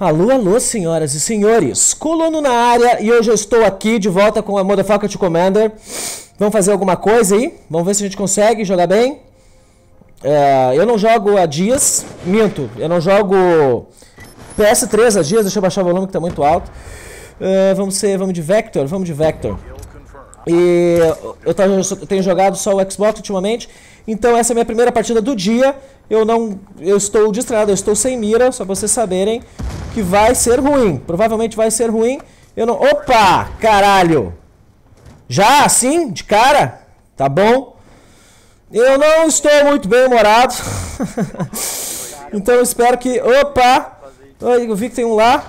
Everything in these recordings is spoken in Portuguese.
Alô, alô, senhoras e senhores. Colono na área e hoje eu estou aqui de volta com a Motherfucker to Commander. Vamos fazer alguma coisa aí? Vamos ver se a gente consegue jogar bem. É, eu não jogo há dias. Minto, eu não jogo PS3 há dias. Deixa eu baixar o volume que está muito alto. É, vamos ser, vamos de Vector, vamos de Vector. E eu, eu tenho jogado só o Xbox ultimamente. Então essa é a minha primeira partida do dia. Eu não, eu estou distraído, eu estou sem mira, só pra vocês saberem que vai ser ruim. Provavelmente vai ser ruim. Eu não... Opa! Caralho! Já assim? De cara? Tá bom. Eu não estou muito bem humorado. então eu espero que... Opa! Eu vi que tem um lá.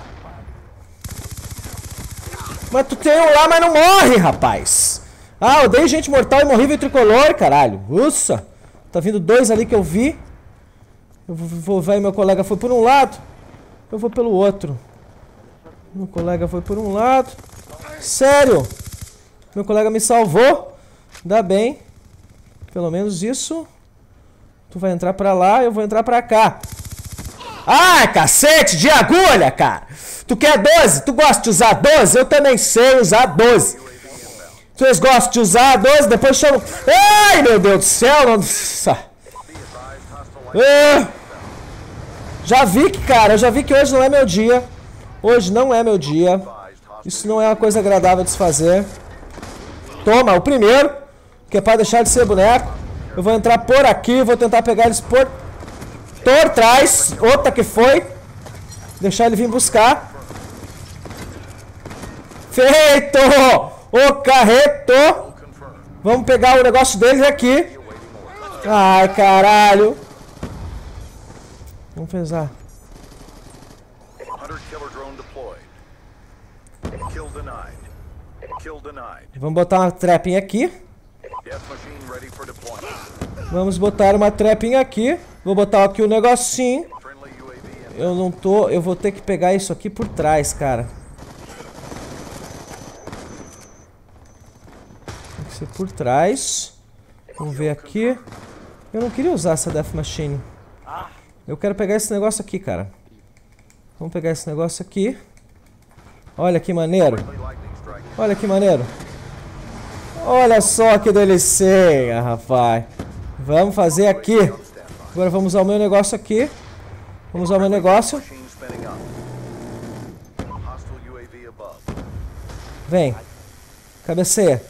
Mas tu tem um lá, mas não morre, rapaz. Ah, dei gente mortal e e tricolor, caralho. Ussa. Tá vindo dois ali que eu vi. Eu vou, ver, meu colega foi por um lado. Eu vou pelo outro. Meu colega foi por um lado. Sério? Meu colega me salvou. Ainda bem. Pelo menos isso. Tu vai entrar pra lá, eu vou entrar pra cá. Ah, cacete de agulha, cara. Tu quer 12? Tu gosta de usar 12? Eu também sei usar 12. Vocês gostam de usar 12? Depois chamam... Ai, meu Deus do céu. Nossa. Ah. Já vi que, cara, eu já vi que hoje não é meu dia. Hoje não é meu dia. Isso não é uma coisa agradável de se fazer. Toma, o primeiro. Que é pra deixar de ser boneco. Eu vou entrar por aqui, vou tentar pegar eles por... Por trás. Outra que foi. Deixar ele vir buscar. Feito! O carreto! Vamos pegar o negócio deles aqui. Ai, caralho. Vamos pesar. Vamos botar uma trapping aqui. Vamos botar uma trapping aqui. Vou botar aqui o um negocinho. Eu não tô... Eu vou ter que pegar isso aqui por trás, cara. Por trás. Vamos ver aqui. Eu não queria usar essa Death Machine. Eu quero pegar esse negócio aqui, cara. Vamos pegar esse negócio aqui. Olha que maneiro. Olha que maneiro. Olha só que delicinha, rapaz. Vamos fazer aqui. Agora vamos usar o meu negócio aqui. Vamos usar o meu negócio. Vem. Cabeceia.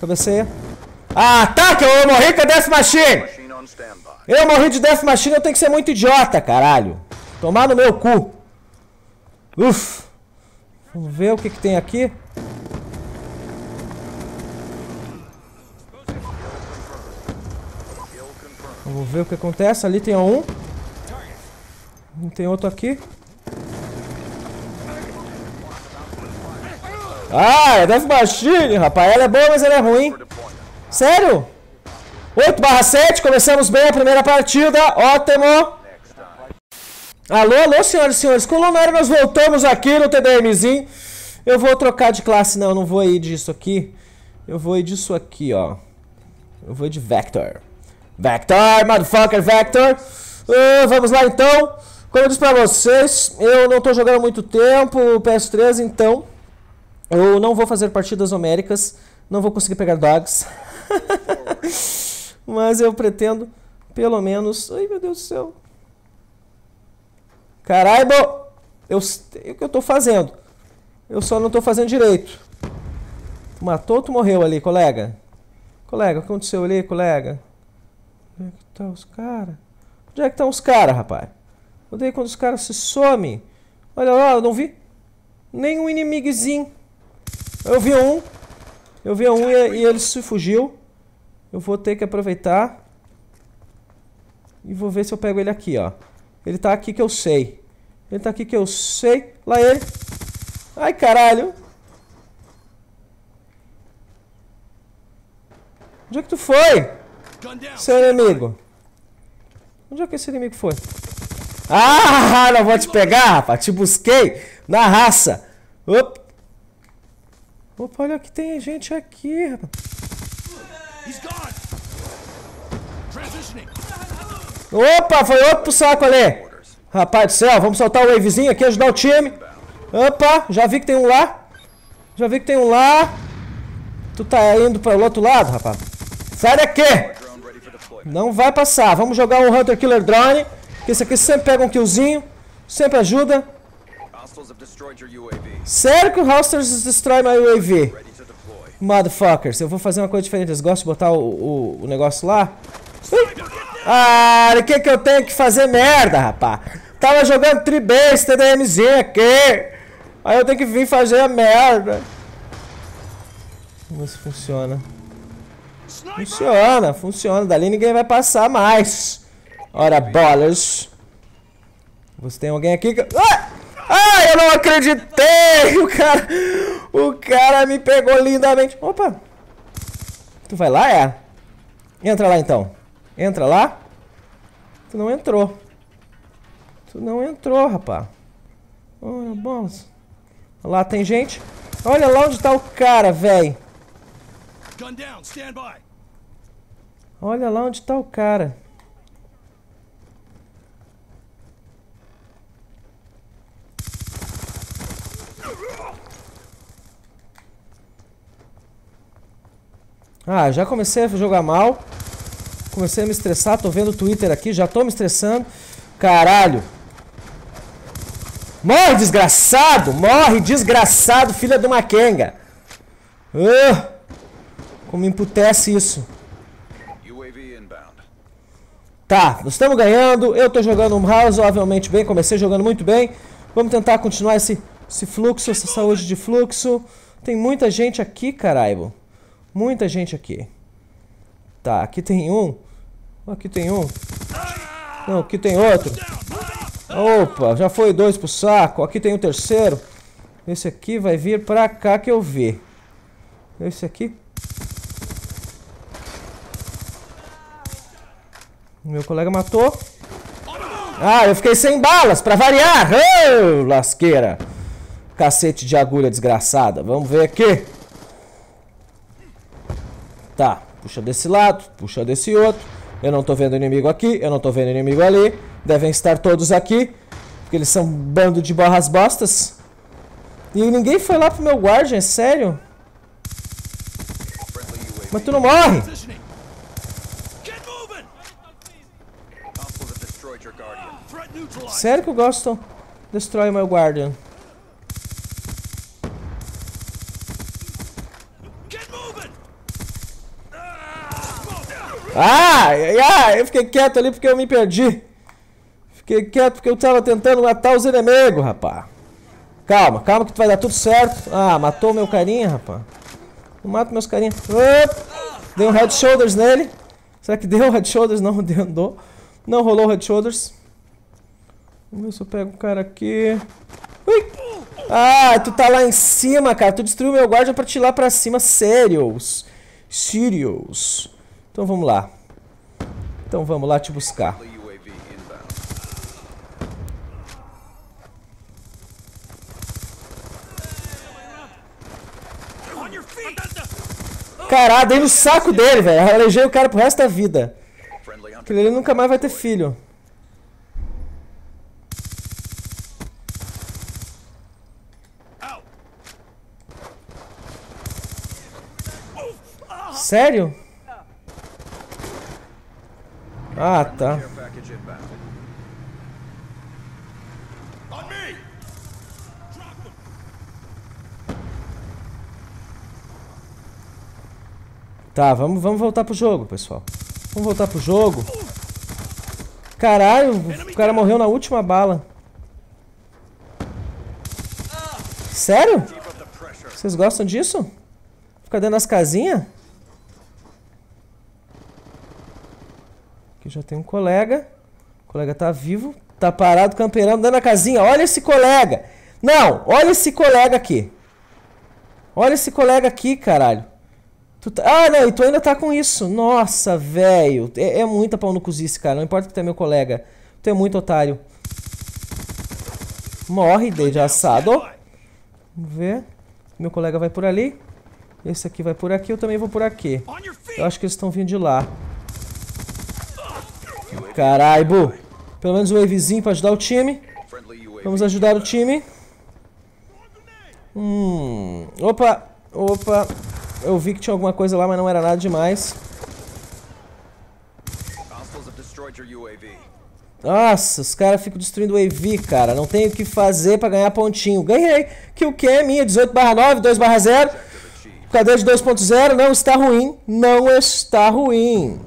Cabeceia. Ah, ataque! Eu morri com a Death Machine! Eu morri de Death Machine, eu tenho que ser muito idiota, caralho. Tomar no meu cu. Uf. Vamos ver o que, que tem aqui. Vamos ver o que acontece. Ali tem um. Tem outro aqui. Ah, é Death Machine, rapaz. Ela é boa, mas ela é ruim. Sério? 8 barra 7, começamos bem a primeira partida, ótimo. Alô, alô, senhoras e senhores, colonário, nós voltamos aqui no TDMzinho. Eu vou trocar de classe, não, não vou ir disso aqui. Eu vou ir disso aqui, ó. Eu vou de Vector. Vector, motherfucker, Vector. Uh, vamos lá, então. Como eu disse pra vocês, eu não tô jogando muito tempo o PS3, então... Eu não vou fazer partidas homéricas. Não vou conseguir pegar dogs. Mas eu pretendo, pelo menos... Ai, meu Deus do céu. Caralho! Eu sei o que eu tô fazendo. Eu só não tô fazendo direito. Matou ou tu morreu ali, colega? Colega, o que aconteceu ali, colega? Onde é que tá os caras? Onde é que estão os caras, rapaz? Odeio quando os caras se somem. Olha lá, eu não vi nenhum inimigozinho. Eu vi um. Eu vi um e, e ele se fugiu. Eu vou ter que aproveitar. E vou ver se eu pego ele aqui, ó. Ele tá aqui que eu sei. Ele tá aqui que eu sei. Lá ele. Ai, caralho. Onde é que tu foi? Seu inimigo. Onde é que esse inimigo foi? Ah, não vou te pegar, rapaz. Te busquei na raça. Opa. Opa, olha que tem gente aqui. Opa, foi outro pro saco ali. Rapaz do céu, vamos soltar o wavezinho aqui, ajudar o time. Opa, já vi que tem um lá. Já vi que tem um lá. Tu tá indo para o outro lado, rapaz. Sai daqui! Não vai passar. Vamos jogar um Hunter Killer Drone. Que esse aqui sempre pega um killzinho. Sempre ajuda. Sério que o Hosters destrói my UAV? Motherfuckers, eu vou fazer uma coisa diferente. Eles gostam de botar o, o, o negócio lá? Ah, o que que eu tenho que fazer merda, rapaz? Tava jogando tribase, TDMZ aqui. Aí eu tenho que vir fazer a merda. Vamos ver se funciona. Funciona, funciona. Dali ninguém vai passar mais. Ora, bolas. Você tem alguém aqui que... Ah! Ai, eu não acreditei! O cara... O cara me pegou lindamente. Opa! Tu vai lá, é? Entra lá, então. Entra lá. Tu não entrou. Tu não entrou, rapá. Olha, bons. Lá tem gente. Olha lá onde tá o cara, velho. Olha lá onde tá o cara. Ah, já comecei a jogar mal. Comecei a me estressar, tô vendo o Twitter aqui, já tô me estressando. Caralho. Morre, desgraçado! Morre, desgraçado, filha de uma quenga. Uh, como emputece isso. Tá, nós estamos ganhando. Eu tô jogando razoavelmente bem, comecei jogando muito bem. Vamos tentar continuar esse, esse fluxo, essa saúde de fluxo. Tem muita gente aqui, caralho. Muita gente aqui. Tá, aqui tem um. Aqui tem um. Não, aqui tem outro. Opa, já foi dois pro saco. Aqui tem o um terceiro. Esse aqui vai vir pra cá que eu vi. Esse aqui. Meu colega matou. Ah, eu fiquei sem balas, pra variar. Oh, lasqueira. Cacete de agulha desgraçada. Vamos ver aqui. Tá, puxa desse lado, puxa desse outro. Eu não tô vendo inimigo aqui, eu não tô vendo inimigo ali. Devem estar todos aqui, porque eles são um bando de barras bostas. E ninguém foi lá pro meu guardian, é sério? Mas tu não morre! Sério que o Goston destrói meu guardian? Ah, ah, eu fiquei quieto ali porque eu me perdi. Fiquei quieto porque eu tava tentando matar os inimigos, rapá. Calma, calma que vai dar tudo certo. Ah, matou meu carinha, rapá. Não mato meus carinha. Dei um head shoulders nele. Será que deu head shoulders? Não, deu, Não rolou head shoulders. Vamos ver se eu pego o cara aqui. Ui! Ah, tu tá lá em cima, cara. Tu destruiu meu guarda pra te ir lá pra cima. Sérios. Sérios. Então vamos lá. Então vamos lá te buscar. Caralho, dei no saco dele, velho. Alejei o cara pro resto da vida. Aquele ele nunca mais vai ter filho. Sério? Ah, tá. Tá, vamos, vamos voltar pro jogo, pessoal. Vamos voltar pro jogo. Caralho, o cara morreu na última bala. Sério? Vocês gostam disso? Ficar dentro das casinhas? Aqui já tem um colega. O colega tá vivo. Tá parado, camperando, dentro da casinha. Olha esse colega. Não, olha esse colega aqui. Olha esse colega aqui, caralho. Tá... Ah, não, e tu ainda tá com isso. Nossa, velho. É, é muita pau no cozice, cara. Não importa que tu é meu colega. Tu é muito otário. Morre, desde assado. Vamos ver. Meu colega vai por ali. Esse aqui vai por aqui, eu também vou por aqui. Eu acho que eles estão vindo de lá. Caralho, Pelo menos um wavezinho pra ajudar o time. Vamos ajudar o time. Hum. Opa! Opa! Eu vi que tinha alguma coisa lá, mas não era nada demais. Nossa, os caras ficam destruindo o AV, cara. Não tem o que fazer pra ganhar pontinho. Ganhei. Kill cam minha, 18 barra 9, 2 barra 0. Cadê de 2.0? Não está ruim. Não está ruim.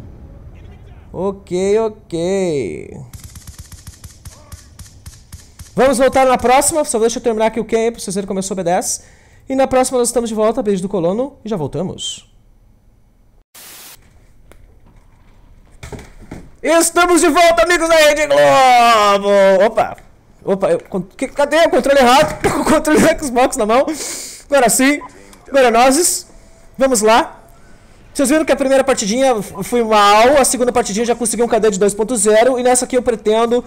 Ok, ok. Vamos voltar na próxima. Só deixa eu terminar aqui o Ken aí pra vocês verem como eu sou B10. E na próxima nós estamos de volta. Beijo do colono e já voltamos. Estamos de volta, amigos da Rede Globo! Opa! Opa, eu, cadê o controle errado? Com o controle do Xbox na mão. Agora sim. Agora nós. Vamos lá. Vocês viram que a primeira partidinha foi mal, a segunda partidinha já consegui um KD de 2.0 e nessa aqui eu pretendo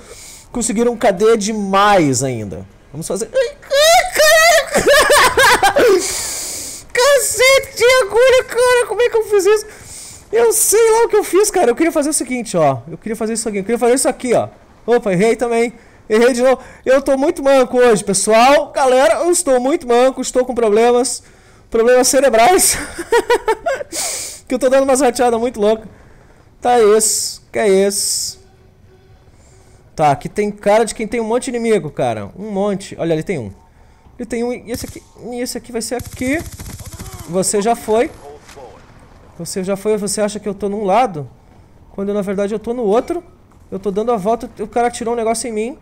conseguir um KD de mais ainda. Vamos fazer... Cacete de agulha, cara, como é que eu fiz isso? Eu sei lá o que eu fiz, cara. Eu queria fazer o seguinte, ó. Eu queria fazer isso aqui. Eu queria fazer isso aqui, ó. Opa, errei também. Errei de novo. Eu tô muito manco hoje, pessoal. Galera, eu estou muito manco. Estou com problemas. Problemas cerebrais. que eu tô dando umas rateadas muito loucas. Tá isso. Que é isso. Tá, aqui tem cara de quem tem um monte de inimigo, cara. Um monte. Olha, ali tem um. Ele tem um. E esse aqui. E esse aqui vai ser aqui. Você já foi. Você já foi. Você acha que eu tô num lado? Quando na verdade eu tô no outro. Eu tô dando a volta. O cara tirou um negócio em mim.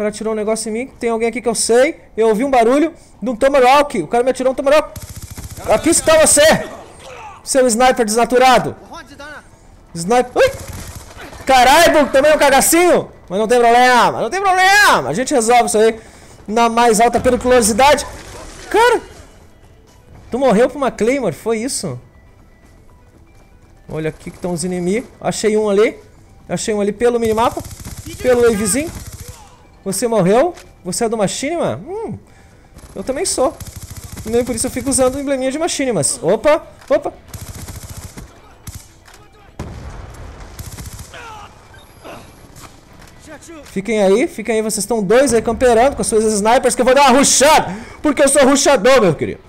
Cara tirou um negócio em mim. Tem alguém aqui que eu sei. Eu ouvi um barulho de um Tomahawk. O cara me atirou um Tomahawk. Aqui está você! Seu sniper desnaturado! Sniper. Ui! Caralho, também é um cagacinho! Mas não tem problema, não tem problema! A gente resolve isso aí na mais alta periculosidade. Cara! Tu morreu por uma Claymore, foi isso? Olha aqui que estão os inimigos. Achei um ali. Achei um ali pelo minimapa. Pelo wavezinho. Você morreu? Você é do Machinima? Hum, eu também sou. Nem por isso eu fico usando o embleminha de Machinimas. Opa, opa. Fiquem aí, fiquem aí, vocês estão dois aí camperando com as suas snipers que eu vou dar uma rushada, porque eu sou rushador, meu querido.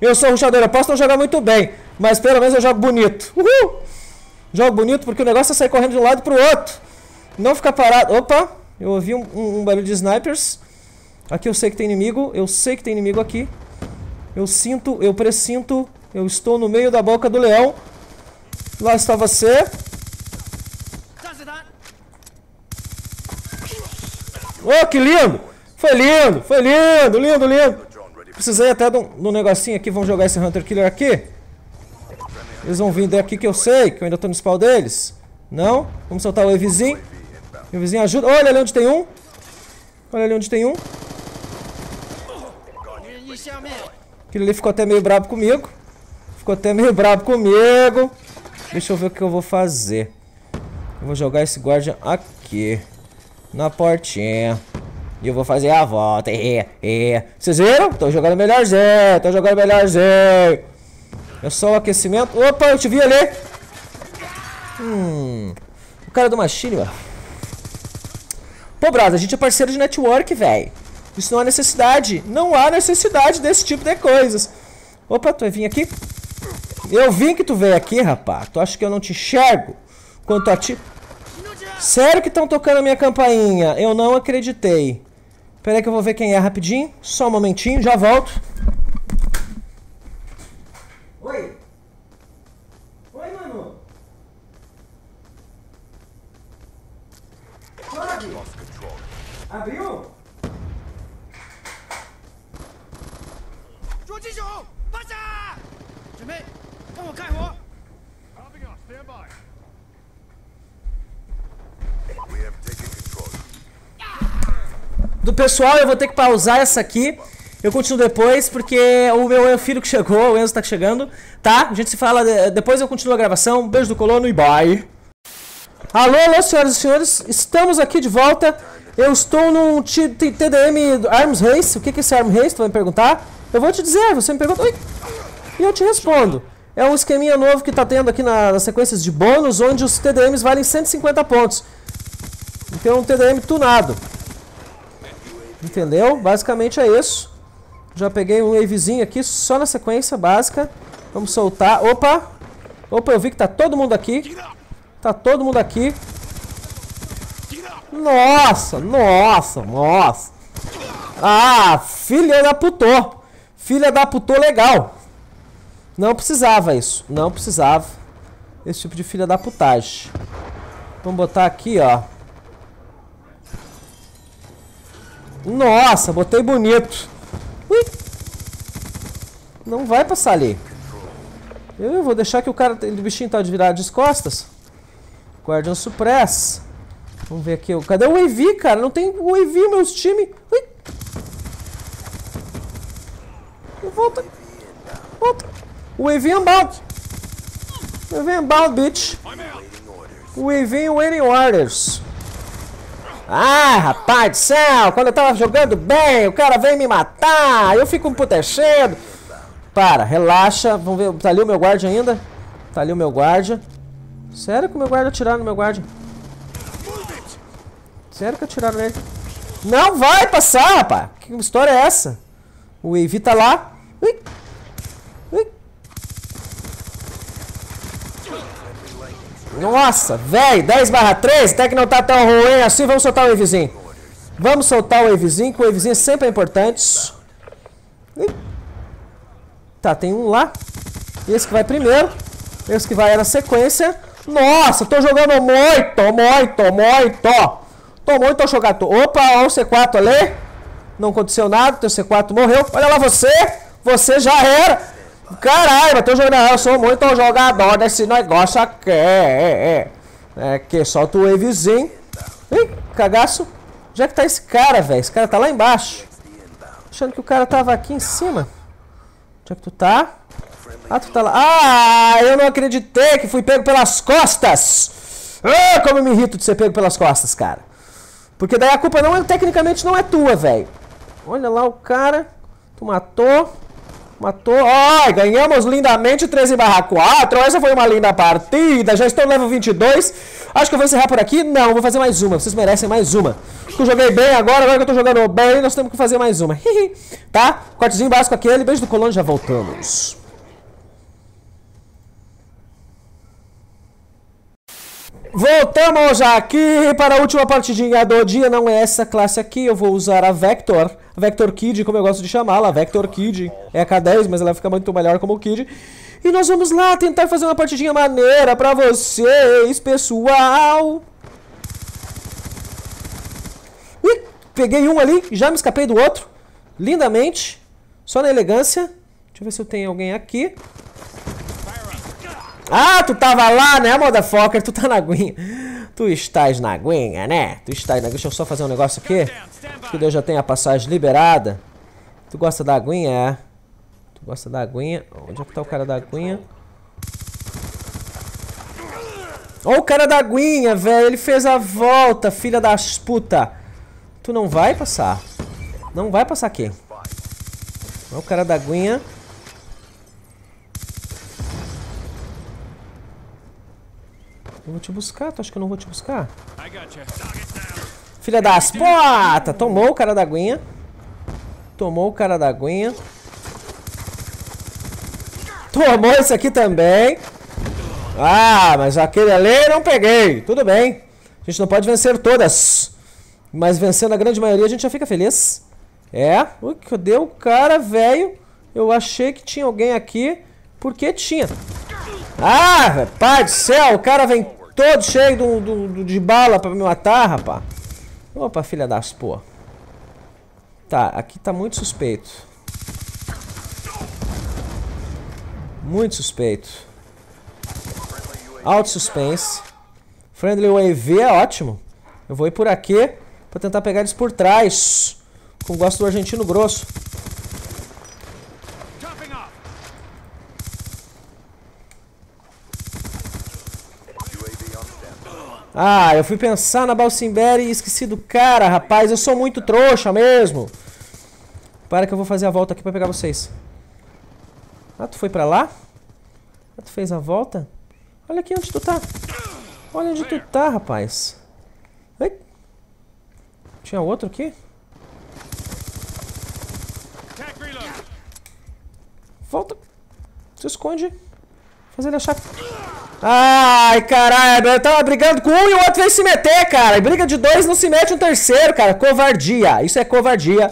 Eu sou rushador, eu posso não jogar muito bem, mas pelo menos eu jogo bonito. Uhul! Jogo bonito porque o negócio é sair correndo de um lado pro outro. Não ficar parado. Opa, eu ouvi um, um, um barulho de snipers. Aqui eu sei que tem inimigo, eu sei que tem inimigo aqui. Eu sinto, eu pressinto, eu estou no meio da boca do leão. Lá está você. Oh, que lindo! Foi lindo, foi lindo, lindo, lindo. Precisei até de um, de um negocinho aqui. Vamos jogar esse Hunter Killer aqui. Eles vão vir daqui que eu sei, que eu ainda tô no spawn deles. Não? Vamos soltar o wavezinho. O wavezinho ajuda. Olha ali onde tem um. Olha ali onde tem um. Aquele ali ficou até meio bravo comigo. Ficou até meio bravo comigo. Deixa eu ver o que eu vou fazer. Eu vou jogar esse guardian aqui na portinha. E eu vou fazer a volta. É, é. Vocês viram? Tô jogando melhorzinho. Tô jogando melhorzinho. É só o aquecimento. Opa, eu te vi ali. Hum. O cara do Machine, mano. Pô, brother, a gente é parceiro de network, velho. Isso não há necessidade. Não há necessidade desse tipo de coisas. Opa, tu vai vir aqui? Eu vim que tu veio aqui, rapaz. Tu acha que eu não te enxergo? Quanto a ti... Sério que estão tocando a minha campainha? Eu não acreditei. Pera aí que eu vou ver quem é rapidinho. Só um momentinho, já volto. Oi. Oi, mano. Sobe. Abriu? Do pessoal, eu vou ter que pausar essa aqui. Eu continuo depois, porque o meu filho que chegou, o Enzo tá chegando, tá? A gente se fala, eh, depois eu continuo a gravação. Beijo do colono e bye! Alô, alô, senhoras e senhores, estamos aqui de volta eu estou num TDM Arms Race. O que é esse Arms Race? Tu vai me perguntar? Eu vou te dizer, você me pergunta. E eu te respondo. É um esqueminha novo que tá tendo aqui na, nas sequências de bônus, onde os TDMs valem 150 pontos. ter um TDM tunado. Entendeu? Basicamente é isso. Já peguei um wavezinho aqui, só na sequência básica. Vamos soltar. Opa! Opa, eu vi que tá todo mundo aqui. Tá todo mundo aqui. Nossa, nossa, nossa. Ah, filha da putô. Filha da putô legal. Não precisava isso. Não precisava. Esse tipo de filha da putagem. Vamos botar aqui, ó. Nossa, botei bonito. Ui. Não vai passar ali. Eu vou deixar que o cara, o bichinho tá de virado de costas. Guardian Suppress. Vamos ver aqui. Cadê o AV, cara? Não tem o AV, meus times. Ui. Volta. Volta. O AV unbound. O AV unbound, bitch. O AV waiting orders. Ah, rapaz do céu, quando eu tava jogando bem, o cara vem me matar, eu fico emputecendo. Para, relaxa, vamos ver, tá ali o meu guarda ainda? Tá ali o meu guarda. Sério que o meu guarda atiraram no meu guarda? Sério que atiraram nele? Não vai passar, rapaz! Que história é essa? O AV tá lá. Ui. Ui. Nossa, velho, 10 barra 3, até que não tá tão ruim assim, vamos soltar o wavezinho. Vamos soltar o wavezinho, que o wavezinho sempre é importante. Tá, tem um lá. Esse que vai primeiro. Esse que vai na sequência. Nossa, tô jogando muito, muito, muito. Tô muito jogando. Opa, olha o C4 ali. Não aconteceu nada, teu C4 morreu. Olha lá você, você já era. Caralho, eu tô jogando. Eu sou muito jogador desse negócio aqui. É, é, é que solta o wavezinho. Ih, cagaço. Onde é que tá esse cara, velho? Esse cara tá lá embaixo. Achando que o cara tava aqui em cima. Onde é que tu tá? Ah, tu tá lá. Ah, eu não acreditei que fui pego pelas costas. Ah, como eu me irrito de ser pego pelas costas, cara. Porque daí a culpa não é, tecnicamente não é tua, velho. Olha lá o cara. Tu matou. Matou. Ai, ganhamos lindamente 13 barra 4. Essa foi uma linda partida. Já estou level 22. Acho que eu vou encerrar por aqui. Não, vou fazer mais uma. Vocês merecem mais uma. Eu joguei bem agora, agora que eu tô jogando bem, nós temos que fazer mais uma. tá? Cortezinho básico aquele. Beijo do colono, já voltamos. Voltamos aqui para a última partidinha do dia. Não é essa classe aqui, eu vou usar a Vector. Vector Kid, como eu gosto de chamá-la. Vector Kid. É a K10, mas ela fica muito melhor como Kid. E nós vamos lá tentar fazer uma partidinha maneira pra vocês, pessoal. Ih, peguei um ali, já me escapei do outro. Lindamente. Só na elegância. Deixa eu ver se eu tenho alguém aqui. Ah, tu tava lá, né, motherfucker? Tu tá na aguinha. Tu estás na aguinha, né? Tu estás na. Deixa eu só fazer um negócio aqui. Que Deus já tem a passagem liberada. Tu gosta da aguinha? É. Tu gosta da aguinha? Onde é que tá o cara da aguinha? Olha o cara da aguinha, velho. Ele fez a volta, filha das puta. Tu não vai passar. Não vai passar aqui. Olha o cara da aguinha. Eu vou te buscar, tu acha que eu não vou te buscar? Filha das puta! Tomou o cara da aguinha. Tomou o cara da aguinha. Tomou esse aqui também. Ah, mas aquele ali não peguei. Tudo bem. A gente não pode vencer todas. Mas vencendo a grande maioria a gente já fica feliz. É. Ui, cadê o cara, velho? Eu achei que tinha alguém aqui. Porque tinha. Ah, pai do céu, o cara vem todo cheio do, do, do, de bala pra me matar, rapá. Opa, filha das pô. Tá, aqui tá muito suspeito. Muito suspeito. Alto suspense. Friendly UAV é ótimo. Eu vou ir por aqui pra tentar pegar eles por trás. Com gosto do argentino grosso. Ah, eu fui pensar na Balsimberry e esqueci do cara, rapaz. Eu sou muito trouxa mesmo. Para que eu vou fazer a volta aqui pra pegar vocês. Ah, tu foi pra lá? Ah, tu fez a volta? Olha aqui onde tu tá. Olha onde tu tá, rapaz. Ai. Tinha outro aqui? Volta. Se esconde. Faz ele achar. Ai, caralho. Eu tava brigando com um e o outro veio se meter, cara. Briga de dois não se mete um terceiro, cara. Covardia. Isso é covardia.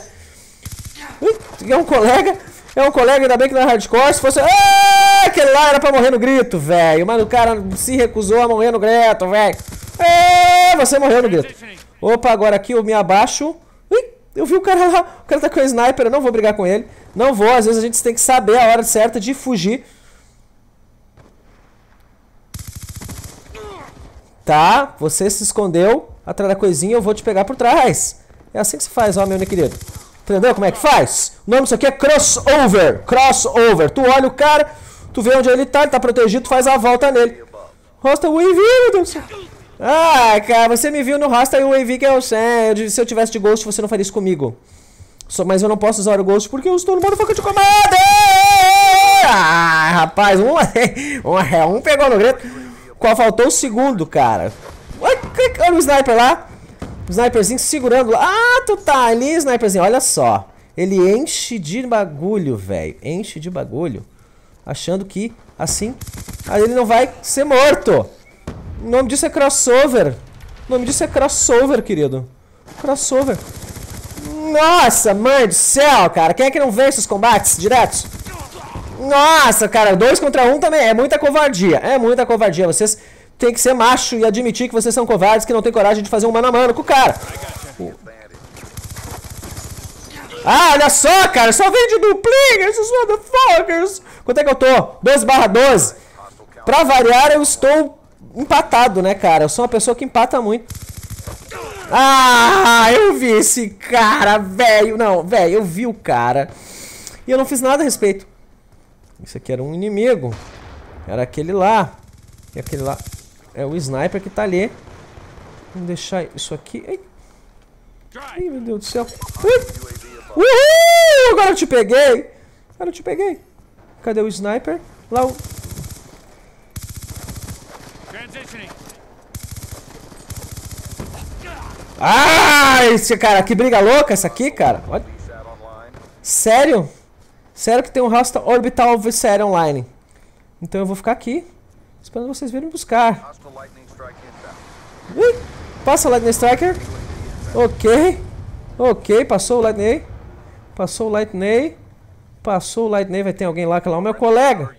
é um colega. É um colega, ainda bem que não é hardcore. Se fosse. Ah, aquele lá era pra morrer no grito, velho. Mas o cara se recusou a morrer no grito, velho. Você morreu no grito. Opa, agora aqui eu me abaixo. Ui, eu vi o cara lá. O cara tá com o sniper. Eu não vou brigar com ele. Não vou. Às vezes a gente tem que saber a hora certa de fugir. Tá, você se escondeu atrás da coisinha, eu vou te pegar por trás. É assim que se faz, ó, meu querido. Entendeu como é que faz? O nome disso aqui é crossover. Crossover. Tu olha o cara, tu vê onde ele tá, ele tá protegido, tu faz a volta nele. Rosta UAV, meu Deus Ah, cara, você me viu no Rosta UAV que eu sei. Se eu tivesse de Ghost, você não faria isso comigo. Só, mas eu não posso usar o Ghost porque eu estou no modo de comando. Ah, rapaz, um, um, um pegou no grito. Qual faltou o segundo, cara. Olha o sniper lá. O sniperzinho segurando lá. Ah, tu tá ali, sniperzinho. Olha só. Ele enche de bagulho, velho. Enche de bagulho. Achando que, assim, ele não vai ser morto. O nome disso é crossover. O nome disso é crossover, querido. Crossover. Nossa, mãe do céu, cara. Quem é que não vê esses combates diretos? Nossa, cara. Dois contra um também é muita covardia. É muita covardia. Vocês tem que ser macho e admitir que vocês são covardes, que não tem coragem de fazer um mano a mano com o cara. Ah, olha só, cara, só vem de duplinha, esses motherfuckers. Quanto é que eu tô? 12 barra 12. Pra variar, eu estou empatado, né, cara? Eu sou uma pessoa que empata muito. Ah, eu vi esse cara, velho. Não, velho, eu vi o cara. E eu não fiz nada a respeito. Isso aqui era um inimigo. Era aquele lá. E aquele lá. É o sniper que tá ali. Vamos deixar isso aqui. Ai, Ai meu Deus do céu. Uhul! Agora eu te peguei. Agora eu te peguei. Cadê o sniper? Lá o... Ah, esse cara, que briga louca essa aqui, cara. Olha. Sério? Sério que tem um Rasta Orbital Visceral Online. Então eu vou ficar aqui. Esperando vocês virem buscar. Ui, passa Lightning Striker. Ok. Ok, passou o Lightning. Passou o Lightning. Passou o Lightning. Vai ter alguém lá que lá o meu colega.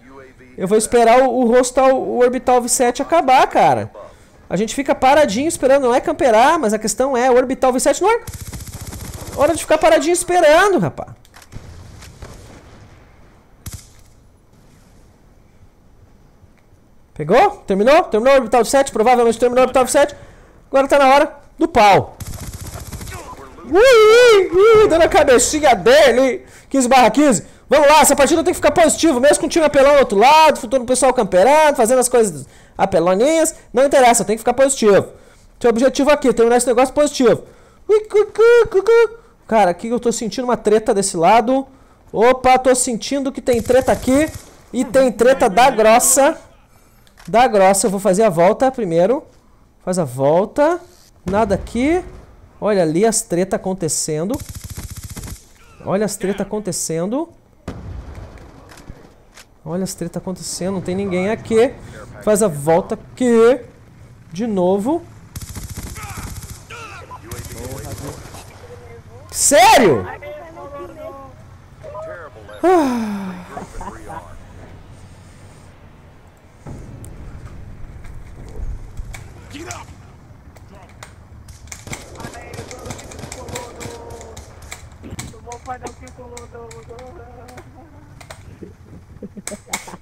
Eu vou esperar o, o o Orbital V7 acabar, cara. A gente fica paradinho esperando. Não é camperar, mas a questão é o Orbital V7 não é... Hora de ficar paradinho esperando, rapaz. Pegou? Terminou? Terminou o orbital 7? Provavelmente terminou o orbital 7. Agora tá na hora do pau. Ui, ui, dando a cabecinha dele. 15 barra 15. Vamos lá, essa partida tem que ficar positivo. Mesmo com o time apelão do outro lado, futuro pessoal camperando, fazendo as coisas apeloninhas. Não interessa, tem que ficar positivo. Seu objetivo aqui, terminar esse negócio positivo. Cara, aqui eu tô sentindo uma treta desse lado. Opa, tô sentindo que tem treta aqui. E tem treta da grossa. Da grossa, eu vou fazer a volta primeiro. Faz a volta. Nada aqui. Olha ali as tretas acontecendo. Olha as tretas acontecendo. Olha as tretas acontecendo. Não tem ninguém aqui. Faz a volta aqui. De novo. Sério? Ah.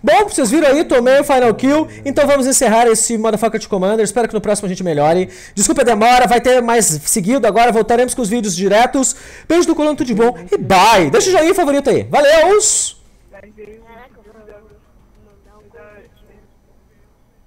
Bom, vocês viram aí, tomei o final kill, então vamos encerrar esse Motherfucker de Commander, espero que no próximo a gente melhore. Desculpa a demora, vai ter mais seguido agora, voltaremos com os vídeos diretos. Beijo do Colando, tudo de bom e bye! Deixa o joinha favorito aí, valeu!